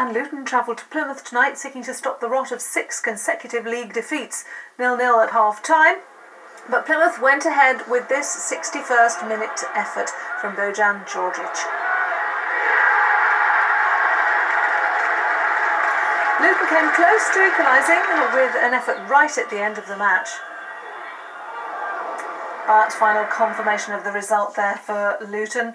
And Luton travelled to Plymouth tonight seeking to stop the rot of six consecutive league defeats, nil-nil at half-time. But Plymouth went ahead with this 61st minute effort from Bojan Djordjic. Luton came close to equalising with an effort right at the end of the match. But final confirmation of the result there for Luton.